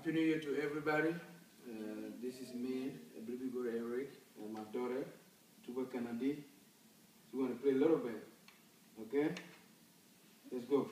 Happy New Year to everybody. Uh, this is me, Baby Eric, and my daughter, Tuba Kanadi. We're going to play a little bit. Okay? Let's go.